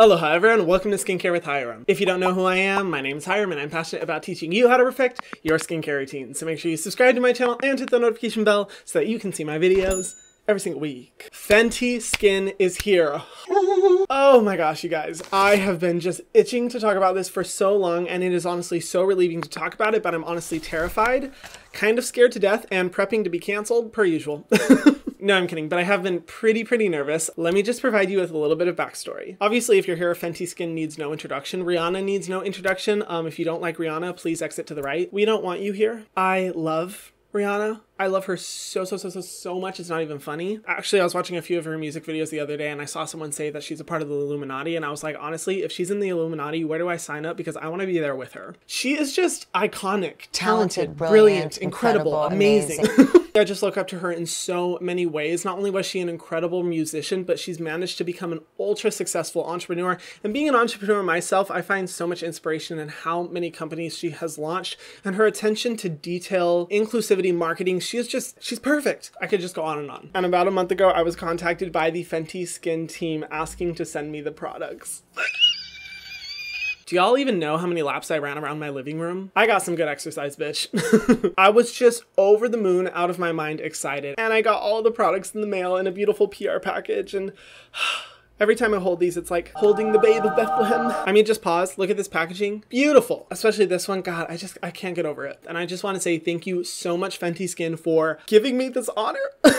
Aloha everyone, welcome to Skincare with Hyram. If you don't know who I am, my name is Hyram and I'm passionate about teaching you how to perfect your skincare routine. So make sure you subscribe to my channel and hit the notification bell so that you can see my videos every single week. Fenty Skin is here. Oh my gosh, you guys. I have been just itching to talk about this for so long and it is honestly so relieving to talk about it, but I'm honestly terrified, kind of scared to death, and prepping to be canceled per usual. No, I'm kidding, but I have been pretty, pretty nervous. Let me just provide you with a little bit of backstory. Obviously, if you're here, Fenty Skin needs no introduction. Rihanna needs no introduction. Um, if you don't like Rihanna, please exit to the right. We don't want you here. I love Rihanna. I love her so, so, so, so, so much. It's not even funny. Actually, I was watching a few of her music videos the other day and I saw someone say that she's a part of the Illuminati. And I was like, honestly, if she's in the Illuminati, where do I sign up? Because I want to be there with her. She is just iconic, talented, talented brilliant, brilliant, incredible, incredible amazing. amazing. I just look up to her in so many ways. Not only was she an incredible musician, but she's managed to become an ultra successful entrepreneur. And being an entrepreneur myself, I find so much inspiration in how many companies she has launched and her attention to detail, inclusivity, marketing. She is just, she's perfect. I could just go on and on. And about a month ago, I was contacted by the Fenty Skin team asking to send me the products. Do y'all even know how many laps I ran around my living room? I got some good exercise, bitch. I was just over the moon, out of my mind excited. And I got all the products in the mail in a beautiful PR package and Every time I hold these, it's like holding the babe of Bethlehem. I mean, just pause, look at this packaging. Beautiful. Especially this one. God, I just, I can't get over it. And I just want to say thank you so much, Fenty Skin, for giving me this honor.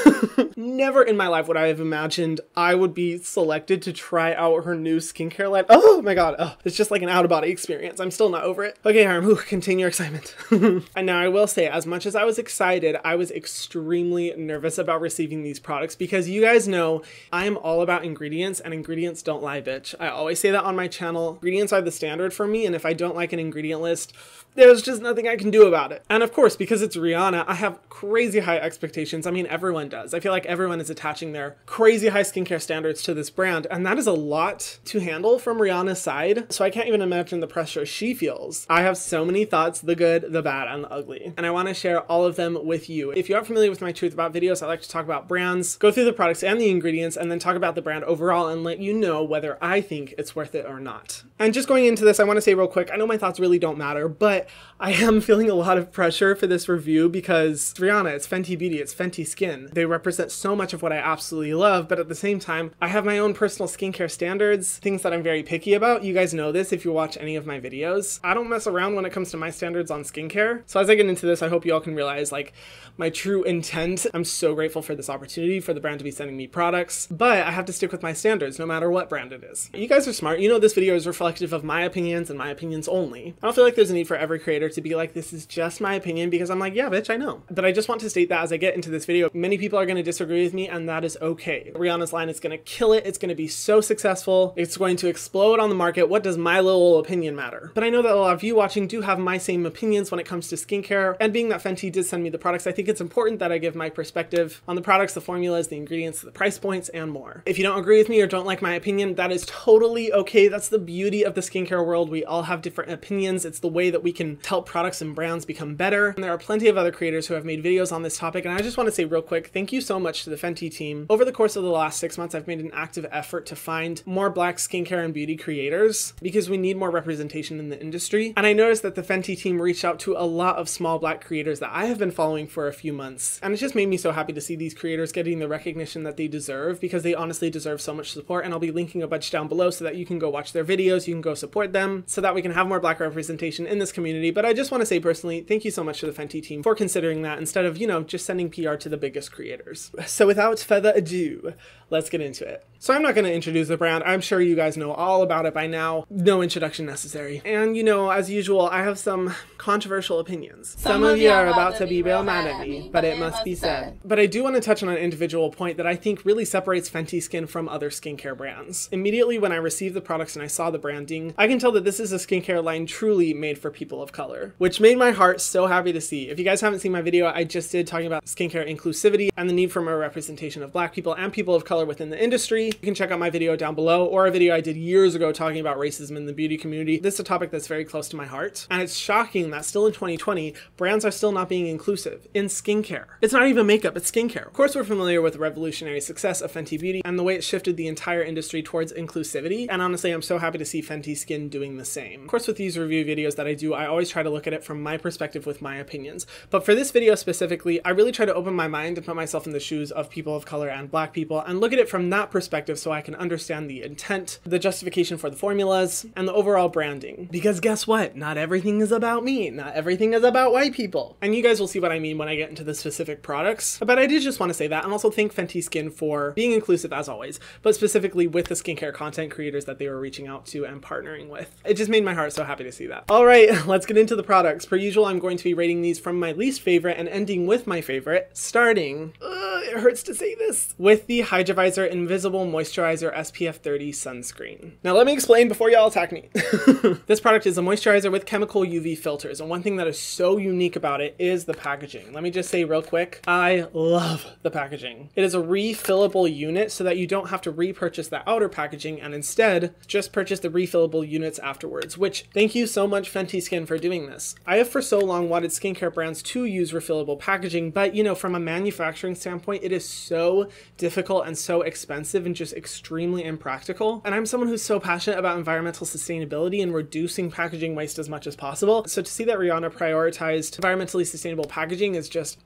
Never in my life would I have imagined I would be selected to try out her new skincare line. Oh my God. Oh, it's just like an out of body experience. I'm still not over it. Okay, Harm, whew, continue your excitement. and now I will say, as much as I was excited, I was extremely nervous about receiving these products because you guys know I am all about ingredients and ingredients don't lie, bitch. I always say that on my channel. Ingredients are the standard for me, and if I don't like an ingredient list, there's just nothing I can do about it. And of course, because it's Rihanna, I have crazy high expectations. I mean, everyone does. I feel like everyone is attaching their crazy high skincare standards to this brand, and that is a lot to handle from Rihanna's side. So I can't even imagine the pressure she feels. I have so many thoughts the good, the bad, and the ugly. And I want to share all of them with you. If you aren't familiar with my Truth About videos, I like to talk about brands, go through the products and the ingredients, and then talk about the brand overall and let you know whether I think it's worth it or not. And just going into this, I want to say real quick, I know my thoughts really don't matter, but I am feeling a lot of pressure for this review because Rihanna, it's Fenty Beauty, it's Fenty Skin. They represent so much of what I absolutely love, but at the same time, I have my own personal skincare standards, things that I'm very picky about. You guys know this if you watch any of my videos. I don't mess around when it comes to my standards on skincare. So as I get into this, I hope you all can realize like my true intent. I'm so grateful for this opportunity for the brand to be sending me products, but I have to stick with my standards no matter what brand it is. You guys are smart. You know this video is reflective of my opinions and my opinions only. I don't feel like there's a need for every creator to be like, this is just my opinion because I'm like, yeah, bitch, I know. But I just want to state that as I get into this video, many people are going to disagree with me and that is okay. Rihanna's line is going to kill it. It's going to be so successful. It's going to explode on the market. What does my little opinion matter? But I know that a lot of you watching do have my same opinions when it comes to skincare. And being that Fenty did send me the products, I think it's important that I give my perspective on the products, the formulas, the ingredients, the price points, and more. If you don't agree with me or don't like my opinion, that is totally okay. That's the beauty of the skincare world. We all have different opinions. It's the way that we can help products and brands become better. And there are plenty of other creators who have made videos on this topic. And I just want to say real quick, thank you so much to the Fenty team. Over the course of the last six months, I've made an active effort to find more black skincare and beauty creators because we need more representation in the industry. And I noticed that the Fenty team reached out to a lot of small black creators that I have been following for a few months. And it just made me so happy to see these creators getting the recognition that they deserve because they honestly deserve so much support. And I'll be linking a bunch down below so that you can go watch their videos, you can go support them so that we can have more black representation in this community. But I just want to say personally, thank you so much to the Fenty team for considering that instead of, you know, just sending PR to the biggest creators. So without further ado, let's get into it. So I'm not going to introduce the brand. I'm sure you guys know all about it by now. No introduction necessary. And you know, as usual, I have some controversial opinions. Some, some of you are about to be real mad at me, but it must be said. But I do want to touch on an individual point that I think really separates Fenty Skin from other skincare brands. Immediately when I received the products and I saw the branding, I can tell that this is a skincare line truly made for people of color, which made my heart so happy to see. If you guys haven't seen my video, I just did talking about skincare inclusivity and the need for more representation of black people and people of color within the industry you can check out my video down below or a video I did years ago talking about racism in the beauty community. This is a topic that's very close to my heart. And it's shocking that still in 2020, brands are still not being inclusive in skincare. It's not even makeup, it's skincare. Of course, we're familiar with the revolutionary success of Fenty Beauty and the way it shifted the entire industry towards inclusivity. And honestly, I'm so happy to see Fenty Skin doing the same. Of course, with these review videos that I do, I always try to look at it from my perspective with my opinions. But for this video specifically, I really try to open my mind and put myself in the shoes of people of color and black people and look at it from that perspective so I can understand the intent, the justification for the formulas, and the overall branding. Because guess what? Not everything is about me. Not everything is about white people. And you guys will see what I mean when I get into the specific products. But I did just want to say that and also thank Fenty Skin for being inclusive as always, but specifically with the skincare content creators that they were reaching out to and partnering with. It just made my heart so happy to see that. All right, let's get into the products. Per usual, I'm going to be rating these from my least favorite and ending with my favorite, starting, uh, it hurts to say this, with the Hydra Vizor Invisible Moisturizer SPF 30 Sunscreen. Now let me explain before y'all attack me. this product is a moisturizer with chemical UV filters, and one thing that is so unique about it is the packaging. Let me just say real quick, I love the packaging. It is a refillable unit so that you don't have to repurchase that outer packaging and instead just purchase the refillable units afterwards, which thank you so much Fenty Skin for doing this. I have for so long wanted skincare brands to use refillable packaging, but you know, from a manufacturing standpoint, it is so difficult and so expensive and just extremely impractical. And I'm someone who's so passionate about environmental sustainability and reducing packaging waste as much as possible. So to see that Rihanna prioritized environmentally sustainable packaging is just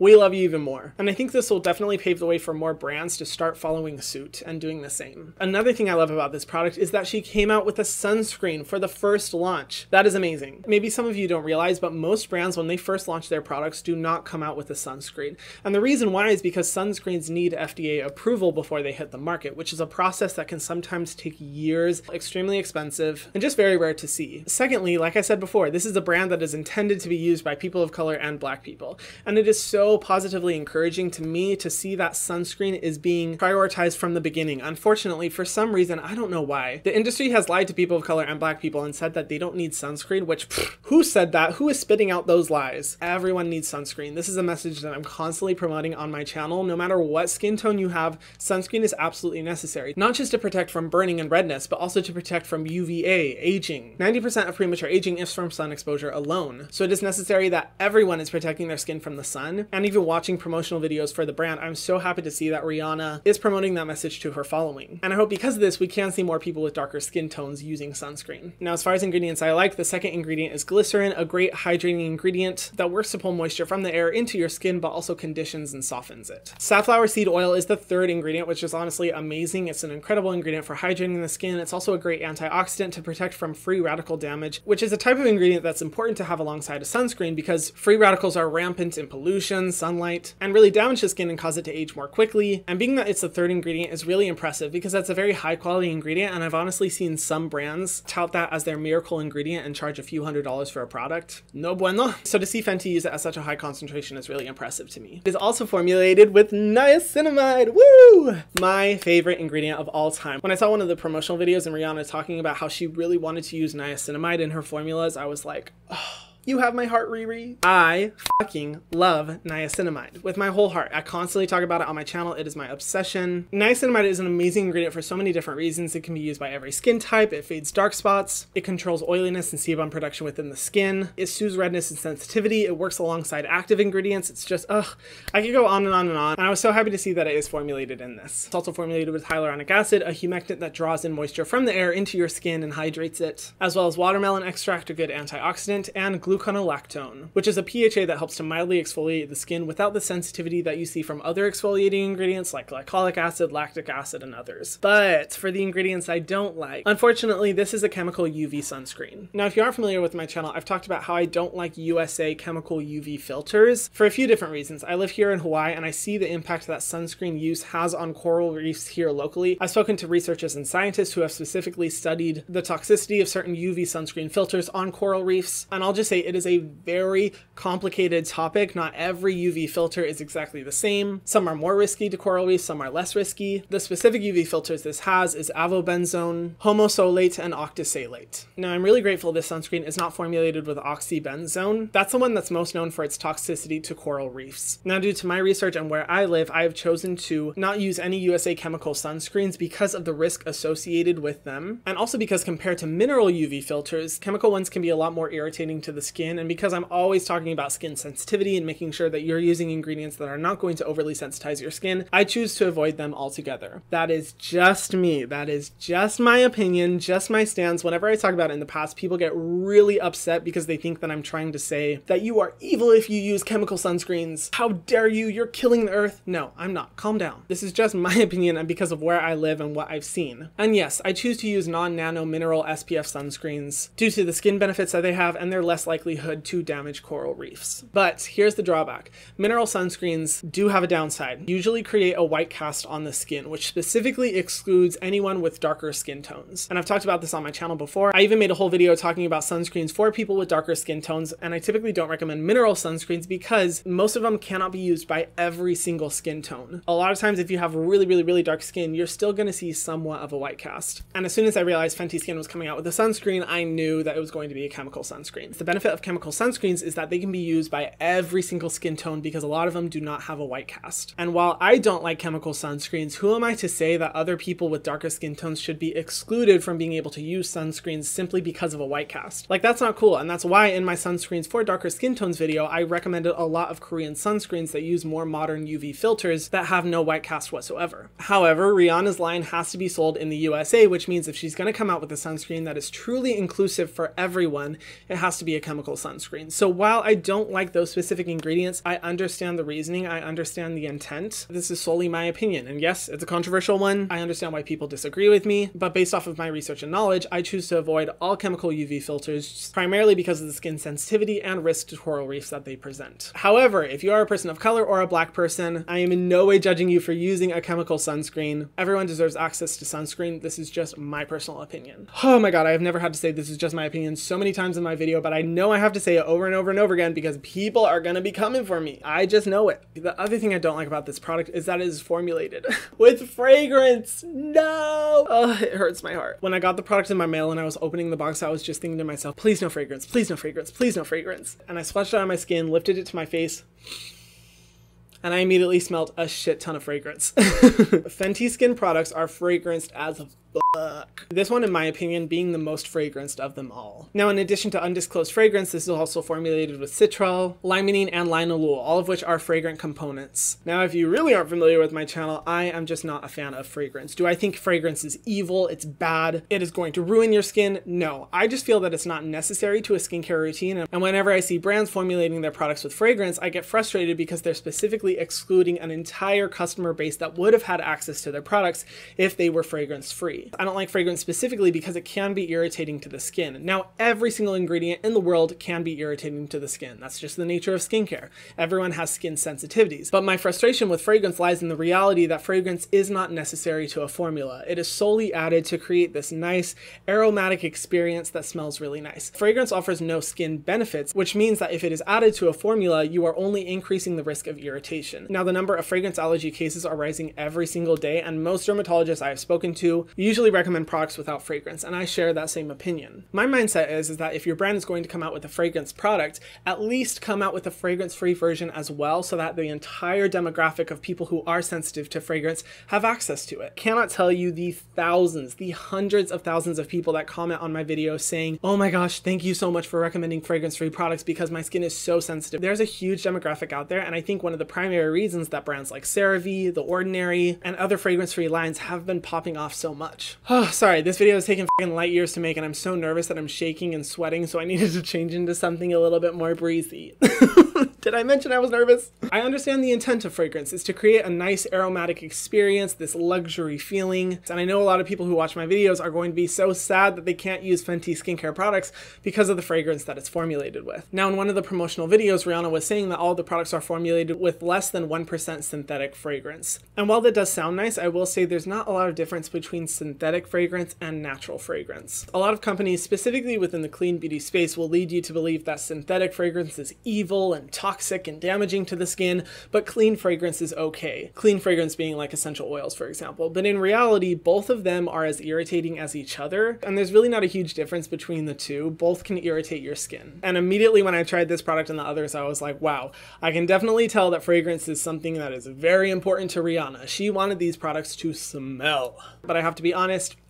we love you even more. And I think this will definitely pave the way for more brands to start following suit and doing the same. Another thing I love about this product is that she came out with a sunscreen for the first launch. That is amazing. Maybe some of you don't realize, but most brands, when they first launch their products, do not come out with a sunscreen. And the reason why is because sunscreens need FDA approval before they hit the market, which is a process that can sometimes take years, extremely expensive, and just very rare to see. Secondly, like I said before, this is a brand that is intended to be used by people of color and black people. And it is so positively encouraging to me to see that sunscreen is being prioritized from the beginning. Unfortunately, for some reason, I don't know why, the industry has lied to people of color and black people and said that they don't need sunscreen, which pff, who said that? Who is spitting out those lies? Everyone needs sunscreen. This is a message that I'm constantly promoting on my channel. No matter what skin tone you have, sunscreen is absolutely necessary. Not just to protect from burning and redness, but also to protect from UVA, aging. 90% of premature aging is from sun exposure alone. So it is necessary that everyone is protecting their skin from the sun and even watching promotional videos for the brand, I'm so happy to see that Rihanna is promoting that message to her following. And I hope because of this, we can see more people with darker skin tones using sunscreen. Now, as far as ingredients I like, the second ingredient is glycerin, a great hydrating ingredient that works to pull moisture from the air into your skin, but also conditions and softens it. Safflower seed oil is the third ingredient, which is honestly amazing. It's an incredible ingredient for hydrating the skin. It's also a great antioxidant to protect from free radical damage, which is a type of ingredient that's important to have alongside a sunscreen because free radicals are rampant in pollution, sunlight, and really damage the skin and cause it to age more quickly. And being that it's the third ingredient is really impressive because that's a very high quality ingredient. And I've honestly seen some brands tout that as their miracle ingredient and charge a few hundred dollars for a product. No bueno. So to see Fenty use it at such a high concentration is really impressive to me. It is also formulated with niacinamide. Woo! My favorite ingredient of all time. When I saw one of the promotional videos and Rihanna talking about how she really wanted to use niacinamide in her formulas, I was like, oh you have my heart, Riri. I fucking love niacinamide with my whole heart. I constantly talk about it on my channel. It is my obsession. Niacinamide is an amazing ingredient for so many different reasons. It can be used by every skin type. It fades dark spots. It controls oiliness and sebum production within the skin. It soothes redness and sensitivity. It works alongside active ingredients. It's just, ugh. I could go on and on and on. And I was so happy to see that it is formulated in this. It's also formulated with hyaluronic acid, a humectant that draws in moisture from the air into your skin and hydrates it, as well as watermelon extract, a good antioxidant, and gluconolactone, which is a PHA that helps to mildly exfoliate the skin without the sensitivity that you see from other exfoliating ingredients like glycolic acid, lactic acid, and others. But for the ingredients I don't like, unfortunately, this is a chemical UV sunscreen. Now, if you aren't familiar with my channel, I've talked about how I don't like USA chemical UV filters for a few different reasons. I live here in Hawaii and I see the impact that sunscreen use has on coral reefs here locally. I've spoken to researchers and scientists who have specifically studied the toxicity of certain UV sunscreen filters on coral reefs, and I'll just say it is a very complicated topic. Not every UV filter is exactly the same. Some are more risky to coral reefs, some are less risky. The specific UV filters this has is avobenzone, homosalate, and octisalate. Now, I'm really grateful this sunscreen is not formulated with oxybenzone. That's the one that's most known for its toxicity to coral reefs. Now, due to my research and where I live, I have chosen to not use any USA chemical sunscreens because of the risk associated with them, and also because compared to mineral UV filters, chemical ones can be a lot more irritating to the skin, and because I'm always talking about skin sensitivity and making sure that you're using ingredients that are not going to overly sensitize your skin, I choose to avoid them altogether. That is just me. That is just my opinion, just my stance. Whenever I talk about it in the past, people get really upset because they think that I'm trying to say that you are evil if you use chemical sunscreens. How dare you? You're killing the earth. No, I'm not. Calm down. This is just my opinion and because of where I live and what I've seen. And yes, I choose to use non-nano mineral SPF sunscreens due to the skin benefits that they have and they're less likelihood to damage coral reefs. But here's the drawback. Mineral sunscreens do have a downside. Usually create a white cast on the skin, which specifically excludes anyone with darker skin tones. And I've talked about this on my channel before. I even made a whole video talking about sunscreens for people with darker skin tones, and I typically don't recommend mineral sunscreens because most of them cannot be used by every single skin tone. A lot of times if you have really, really, really dark skin, you're still gonna see somewhat of a white cast. And as soon as I realized Fenty Skin was coming out with a sunscreen, I knew that it was going to be a chemical sunscreen. The benefit of chemical sunscreens is that they can be used by every single skin tone because a lot of them do not have a white cast. And while I don't like chemical sunscreens, who am I to say that other people with darker skin tones should be excluded from being able to use sunscreens simply because of a white cast? Like that's not cool. And that's why in my sunscreens for darker skin tones video, I recommended a lot of Korean sunscreens that use more modern UV filters that have no white cast whatsoever. However, Rihanna's line has to be sold in the USA, which means if she's going to come out with a sunscreen that is truly inclusive for everyone, it has to be a chemical sunscreen. So while I don't like those specific ingredients, I understand the reasoning, I understand the intent. This is solely my opinion. And yes, it's a controversial one. I understand why people disagree with me, but based off of my research and knowledge, I choose to avoid all chemical UV filters primarily because of the skin sensitivity and risk to coral reefs that they present. However, if you are a person of color or a black person, I am in no way judging you for using a chemical sunscreen. Everyone deserves access to sunscreen. This is just my personal opinion. Oh my god, I have never had to say this is just my opinion so many times in my video, but I know I have to say it over and over and over again because people are gonna be coming for me. I just know it. The other thing I don't like about this product is that it is formulated with fragrance. No! Oh, it hurts my heart. When I got the product in my mail and I was opening the box, I was just thinking to myself, please no fragrance, please no fragrance, please no fragrance. And I splashed it on my skin, lifted it to my face, and I immediately smelled a shit ton of fragrance. Fenty Skin products are fragranced as fuck. This one, in my opinion, being the most fragranced of them all. Now, in addition to undisclosed fragrance, this is also formulated with citral, limonene, and linalool, all of which are fragrant components. Now, if you really aren't familiar with my channel, I am just not a fan of fragrance. Do I think fragrance is evil? It's bad? It is going to ruin your skin? No. I just feel that it's not necessary to a skincare routine, and whenever I see brands formulating their products with fragrance, I get frustrated because they're specifically excluding an entire customer base that would have had access to their products if they were fragrance I don't like fragrance specifically because it can be irritating to the skin. Now, every single ingredient in the world can be irritating to the skin. That's just the nature of skincare. Everyone has skin sensitivities. But my frustration with fragrance lies in the reality that fragrance is not necessary to a formula. It is solely added to create this nice aromatic experience that smells really nice. Fragrance offers no skin benefits, which means that if it is added to a formula, you are only increasing the risk of irritation. Now, the number of fragrance allergy cases are rising every single day, and most dermatologists I have spoken to usually recommend products without fragrance, and I share that same opinion. My mindset is, is that if your brand is going to come out with a fragrance product, at least come out with a fragrance-free version as well so that the entire demographic of people who are sensitive to fragrance have access to it. Cannot tell you the thousands, the hundreds of thousands of people that comment on my videos saying, oh my gosh, thank you so much for recommending fragrance-free products because my skin is so sensitive. There's a huge demographic out there, and I think one of the primary reasons that brands like CeraVe, The Ordinary, and other fragrance-free lines have been popping off so much. Oh, sorry, this video is taking light years to make and I'm so nervous that I'm shaking and sweating, so I needed to change into something a little bit more breezy. Did I mention I was nervous? I understand the intent of fragrance is to create a nice aromatic experience, this luxury feeling. And I know a lot of people who watch my videos are going to be so sad that they can't use Fenty skincare products because of the fragrance that it's formulated with. Now, in one of the promotional videos, Rihanna was saying that all the products are formulated with less than 1% synthetic fragrance. And while that does sound nice, I will say there's not a lot of difference between synthetic fragrance and natural fragrance. A lot of companies, specifically within the clean beauty space, will lead you to believe that synthetic fragrance is evil and toxic toxic and damaging to the skin, but clean fragrance is okay. Clean fragrance being like essential oils, for example. But in reality, both of them are as irritating as each other, and there's really not a huge difference between the two. Both can irritate your skin. And immediately when I tried this product and the others, I was like, wow, I can definitely tell that fragrance is something that is very important to Rihanna. She wanted these products to smell. But I have to be honest,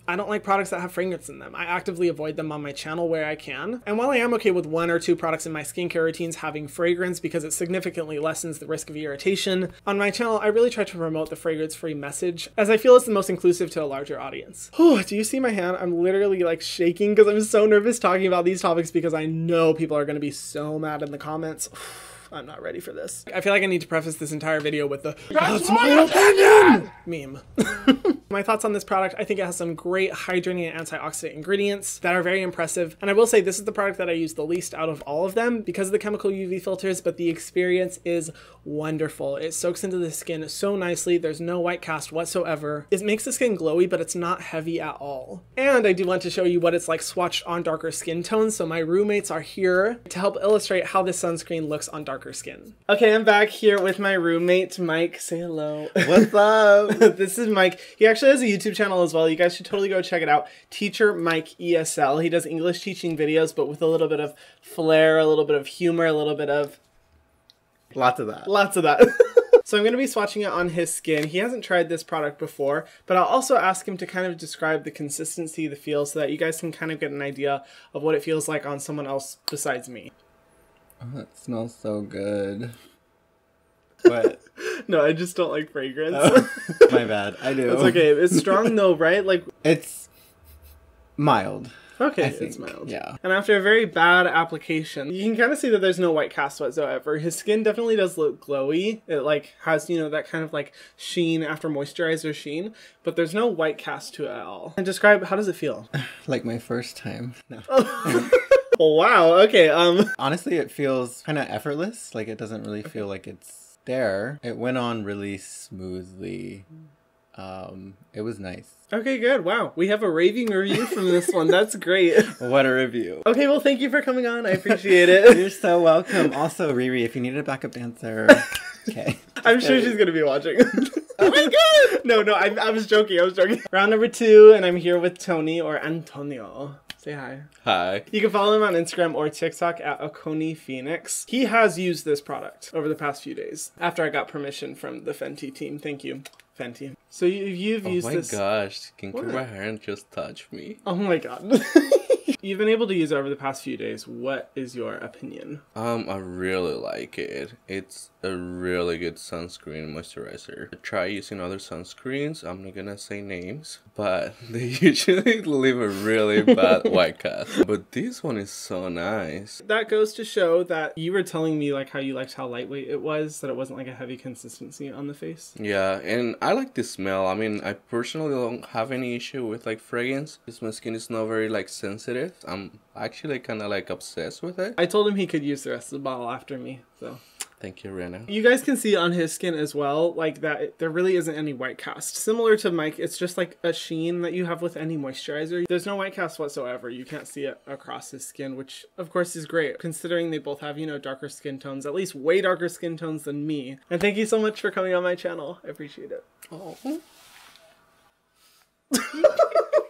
I don't like products that have fragrance in them. I actively avoid them on my channel where I can. And while I am okay with one or two products in my skincare routines having fragrance because it significantly lessens the risk of irritation, on my channel I really try to promote the fragrance-free message as I feel it's the most inclusive to a larger audience. Oh, do you see my hand? I'm literally like shaking because I'm so nervous talking about these topics because I know people are going to be so mad in the comments. I'm not ready for this. I feel like I need to preface this entire video with the That's my opinion meme. my thoughts on this product, I think it has some great hydrating and antioxidant ingredients that are very impressive. And I will say this is the product that I use the least out of all of them because of the chemical UV filters, but the experience is wonderful. It soaks into the skin so nicely. There's no white cast whatsoever. It makes the skin glowy, but it's not heavy at all. And I do want to show you what it's like swatched on darker skin tones. So my roommates are here to help illustrate how this sunscreen looks on darker darker skin. Okay, I'm back here with my roommate, Mike. Say hello. What's up? this is Mike. He actually has a YouTube channel as well. You guys should totally go check it out. Teacher Mike ESL. He does English teaching videos, but with a little bit of flair, a little bit of humor, a little bit of... Lots of that. Lots of that. So I'm going to be swatching it on his skin. He hasn't tried this product before, but I'll also ask him to kind of describe the consistency, the feel, so that you guys can kind of get an idea of what it feels like on someone else besides me. Oh, it smells so good. But no, I just don't like fragrance. Oh, my bad. I do. It's okay. It's strong though, right? Like it's mild. Okay, it's mild. Yeah. And after a very bad application, you can kind of see that there's no white cast whatsoever. His skin definitely does look glowy. It like has, you know, that kind of like sheen after moisturizer sheen, but there's no white cast to it at all. And describe how does it feel? like my first time. No. wow. Okay. Um. Honestly, it feels kind of effortless. Like it doesn't really feel like it's there. It went on really smoothly. Um, it was nice. Okay, good. Wow, we have a raving review from this one. That's great. what a review. Okay, well, thank you for coming on. I appreciate it. You're so welcome. Also, Riri, if you need a backup dancer, okay. I'm sure she's gonna be watching. oh my god! No, no, I, I was joking. I was joking. Round number two, and I'm here with Tony or Antonio. Say hi. Hi. You can follow him on Instagram or TikTok at Akoni Phoenix. He has used this product over the past few days after I got permission from the Fenty team. Thank you. Fenty. So you, you've oh used this. Oh my gosh! Can my hand just touch me? Oh my god. You've been able to use it over the past few days. What is your opinion? Um, I really like it. It's a really good sunscreen moisturizer. I try using other sunscreens. I'm not gonna say names, but they usually leave a really bad white cast. But this one is so nice. That goes to show that you were telling me like how you liked how lightweight it was, that it wasn't like a heavy consistency on the face. Yeah, and I like the smell. I mean, I personally don't have any issue with like fragrance because my skin is not very like sensitive I'm actually kind of like obsessed with it. I told him he could use the rest of the bottle after me, so. Thank you, Rena. You guys can see on his skin as well, like that there really isn't any white cast. Similar to Mike, it's just like a sheen that you have with any moisturizer. There's no white cast whatsoever. You can't see it across his skin, which of course is great considering they both have, you know, darker skin tones, at least way darker skin tones than me. And thank you so much for coming on my channel. I appreciate it. Oh.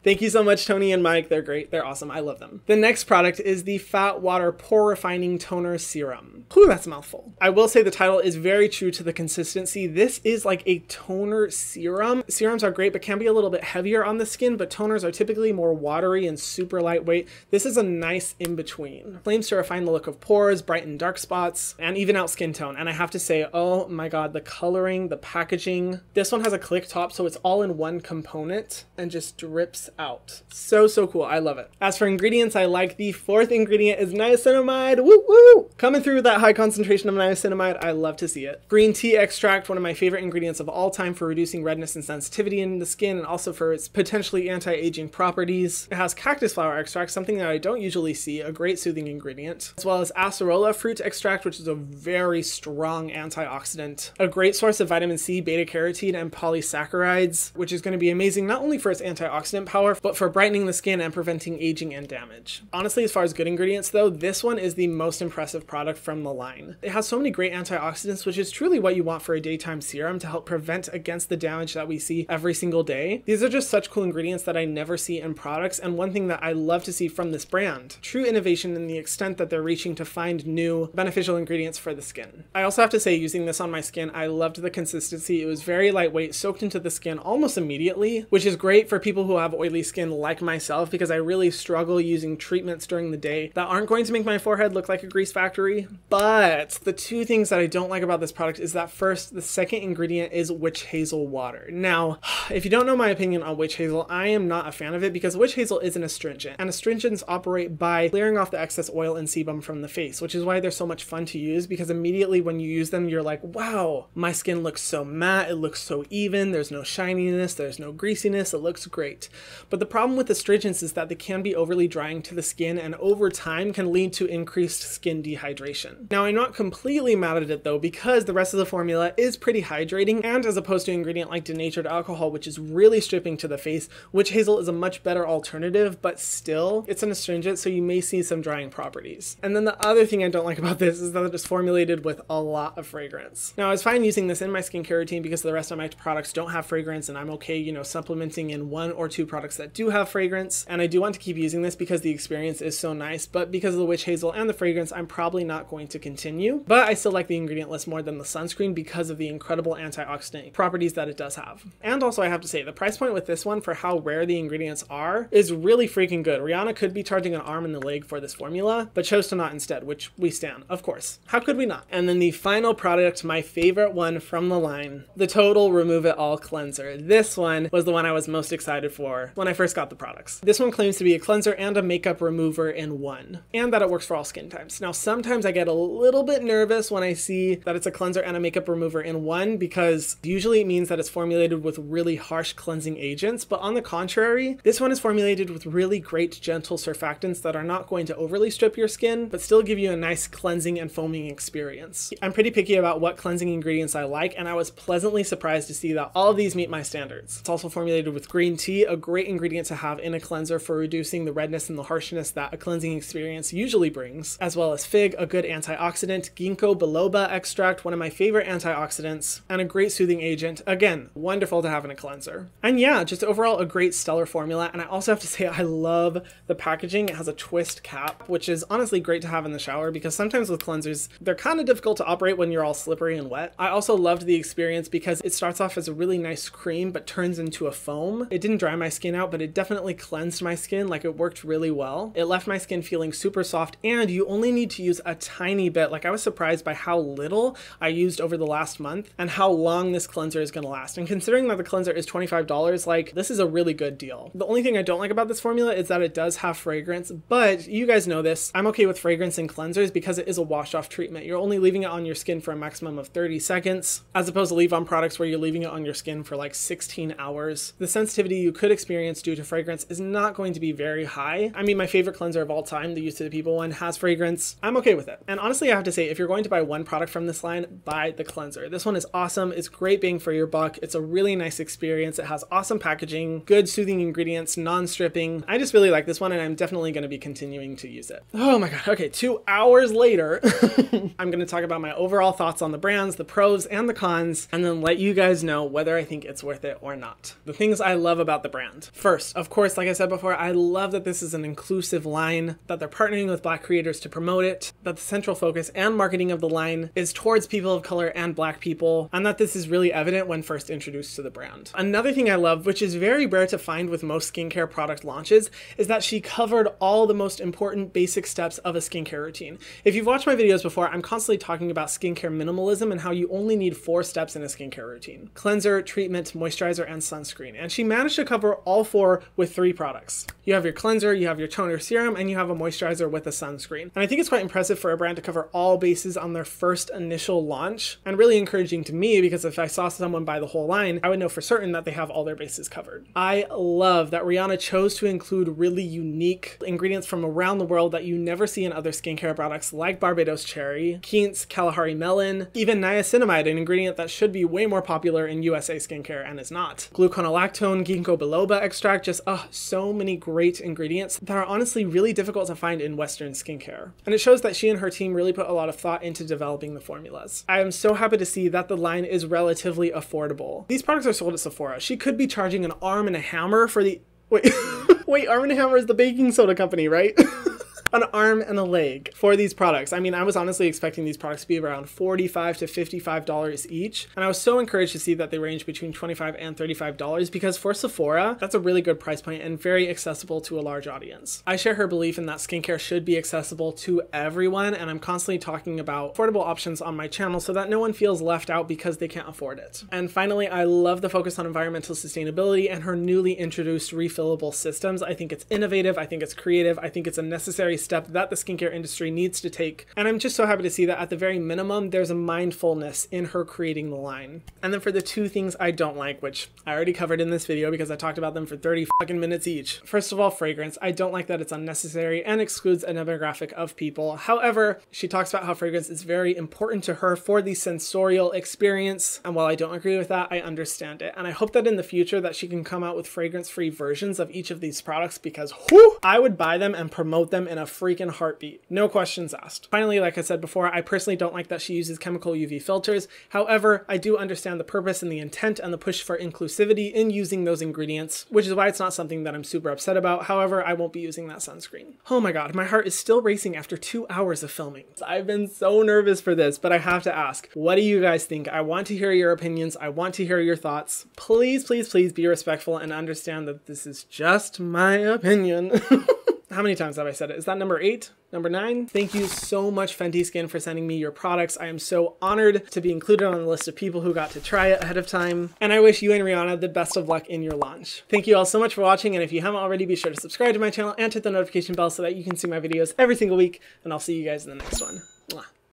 Thank you so much, Tony and Mike. They're great. They're awesome. I love them. The next product is the Fat Water Pore Refining Toner Serum. Whew, that's a mouthful. I will say the title is very true to the consistency. This is like a toner serum. Serums are great, but can be a little bit heavier on the skin, but toners are typically more watery and super lightweight. This is a nice in-between. Claims to refine the look of pores, brighten dark spots, and even out skin tone. And I have to say, oh my god, the coloring, the packaging. This one has a click top, so it's all in one component and just drips out. So, so cool. I love it. As for ingredients, I like the fourth ingredient is niacinamide. Woo woo! Coming through with that high concentration of niacinamide, I love to see it. Green tea extract, one of my favorite ingredients of all time for reducing redness and sensitivity in the skin and also for its potentially anti-aging properties. It has cactus flower extract, something that I don't usually see, a great soothing ingredient, as well as acerola fruit extract, which is a very strong antioxidant, a great source of vitamin C, beta carotene, and polysaccharides, which is going to be amazing not only for its antioxidant power, but for brightening the skin and preventing aging and damage. Honestly, as far as good ingredients though, this one is the most impressive product from the line. It has so many great antioxidants, which is truly what you want for a daytime serum to help prevent against the damage that we see every single day. These are just such cool ingredients that I never see in products, and one thing that I love to see from this brand. True innovation in the extent that they're reaching to find new beneficial ingredients for the skin. I also have to say, using this on my skin, I loved the consistency. It was very lightweight, soaked into the skin almost immediately, which is great for people who have oily skin like myself because I really struggle using treatments during the day that aren't going to make my forehead look like a grease factory. But the two things that I don't like about this product is that first, the second ingredient is witch hazel water. Now, if you don't know my opinion on witch hazel, I am not a fan of it because witch hazel is an astringent, and astringents operate by clearing off the excess oil and sebum from the face, which is why they're so much fun to use because immediately when you use them, you're like, wow, my skin looks so matte, it looks so even, there's no shininess, there's no greasiness, it looks great. But the problem with astringents is that they can be overly drying to the skin and over time can lead to increased skin dehydration. Now, I'm not completely mad at it though because the rest of the formula is pretty hydrating and as opposed to an ingredient like denatured alcohol, which is really stripping to the face, witch hazel is a much better alternative, but still, it's an astringent, so you may see some drying properties. And then the other thing I don't like about this is that it's formulated with a lot of fragrance. Now, I was fine using this in my skincare routine because the rest of my products don't have fragrance, and I'm okay, you know, supplementing in one or two products that do have fragrance. And I do want to keep using this because the experience is so nice, but because of the witch hazel and the fragrance, I'm probably not going to continue. But I still like the ingredient list more than the sunscreen because of the incredible antioxidant properties that it does have. And also, I have to say, the price point with this one for how rare the ingredients are is really freaking good. Rihanna could be charging an arm and a leg for this formula, but chose to not instead, which we stand, of course. How could we not? And then the final product, my favorite one from the line, the Total Remove It All Cleanser. This one was the one I was most excited for when I first got the products. This one claims to be a cleanser and a makeup remover in one, and that it works for all skin types. Now, sometimes I get a little bit nervous when I see that it's a cleanser and a makeup remover in one because usually it means that it's formulated with really harsh cleansing agents, but on the contrary, this one is formulated with really great gentle surfactants that are not going to overly strip your skin, but still give you a nice cleansing and foaming experience. I'm pretty picky about what cleansing ingredients I like, and I was pleasantly surprised to see that all of these meet my standards. It's also formulated with green tea, a great ingredient to have in a cleanser for reducing the redness and the harshness that a cleansing experience usually brings, as well as fig, a good antioxidant, ginkgo biloba extract, one of my favorite antioxidants, and a great soothing agent. Again, wonderful to have in a cleanser. And yeah, just overall a great stellar formula. And I also have to say, I love the packaging. It has a twist cap, which is honestly great to have in the shower because sometimes with cleansers, they're kind of difficult to operate when you're all slippery and wet. I also loved the experience because it starts off as a really nice cream, but turns into a foam. It didn't dry my skin out, but it definitely cleansed my skin. Like it worked really well. It left my skin feeling super soft, and you only need to use a tiny bit. Like I was surprised by how little I used over the last month and how long this cleanser is going to last. And considering that the cleanser is $25, like this is a really good deal. The only thing I don't like about this formula is that it does have fragrance, but you guys know this. I'm okay with fragrance in cleansers because it is a wash off treatment. You're only leaving it on your skin for a maximum of 30 seconds, as opposed to leave on products where you're leaving it on your skin for like 16 hours. The sensitivity you could experience due to fragrance is not going to be very high. I mean, my favorite cleanser of all time, the Youth to the People one, has fragrance. I'm okay with it. And honestly, I have to say, if you're going to buy one product from this line, buy the cleanser. This one is awesome. It's great bang for your buck. It's a really nice experience. It has awesome packaging, good soothing ingredients, non-stripping. I just really like this one and I'm definitely going to be continuing to use it. Oh my god. Okay, two hours later, I'm going to talk about my overall thoughts on the brands, the pros and the cons, and then let you guys know whether I think it's worth it or not. The things I love about the brand. First, of course, like I said before, I love that this is an inclusive line, that they're partnering with black creators to promote it, that the central focus and marketing of the line is towards people of color and black people, and that this is really evident when first introduced to the brand. Another thing I love, which is very rare to find with most skincare product launches, is that she covered all the most important basic steps of a skincare routine. If you've watched my videos before, I'm constantly talking about skincare minimalism and how you only need four steps in a skincare routine cleanser, treatment, moisturizer, and sunscreen. And she managed to cover all four with three products. You have your cleanser, you have your toner serum, and you have a moisturizer with a sunscreen. And I think it's quite impressive for a brand to cover all bases on their first initial launch, and really encouraging to me because if I saw someone buy the whole line, I would know for certain that they have all their bases covered. I love that Rihanna chose to include really unique ingredients from around the world that you never see in other skincare products like Barbados cherry, Quince Kalahari melon, even niacinamide, an ingredient that should be way more popular in USA skincare and is not. Gluconolactone, ginkgo biloba extract, just uh, so many great ingredients that are honestly really difficult to find in Western skincare. And it shows that she and her team really put a lot of thought into developing the formulas. I am so happy to see that the line is relatively affordable. These products are sold at Sephora. She could be charging an arm and a hammer for the Wait, wait, Arm & Hammer is the baking soda company, right? an arm and a leg for these products. I mean, I was honestly expecting these products to be around 45 to $55 each. And I was so encouraged to see that they range between 25 and $35 because for Sephora, that's a really good price point and very accessible to a large audience. I share her belief in that skincare should be accessible to everyone. And I'm constantly talking about affordable options on my channel so that no one feels left out because they can't afford it. And finally, I love the focus on environmental sustainability and her newly introduced refillable systems. I think it's innovative. I think it's creative. I think it's a necessary step that the skincare industry needs to take. And I'm just so happy to see that at the very minimum, there's a mindfulness in her creating the line. And then for the two things I don't like, which I already covered in this video because I talked about them for 30 fucking minutes each. First of all, fragrance. I don't like that it's unnecessary and excludes a demographic of people. However, she talks about how fragrance is very important to her for the sensorial experience. And while I don't agree with that, I understand it. And I hope that in the future that she can come out with fragrance-free versions of each of these products because whew, I would buy them and promote them in a freaking heartbeat. No questions asked. Finally, like I said before, I personally don't like that she uses chemical UV filters. However, I do understand the purpose and the intent and the push for inclusivity in using those ingredients, which is why it's not something that I'm super upset about. However, I won't be using that sunscreen. Oh my god, my heart is still racing after two hours of filming. I've been so nervous for this, but I have to ask, what do you guys think? I want to hear your opinions. I want to hear your thoughts. Please, please, please be respectful and understand that this is just my opinion. How many times have I said it? Is that number eight? Number nine? Thank you so much, Fenty Skin, for sending me your products. I am so honored to be included on the list of people who got to try it ahead of time. And I wish you and Rihanna the best of luck in your launch. Thank you all so much for watching. And if you haven't already, be sure to subscribe to my channel and hit the notification bell so that you can see my videos every single week. And I'll see you guys in the next one.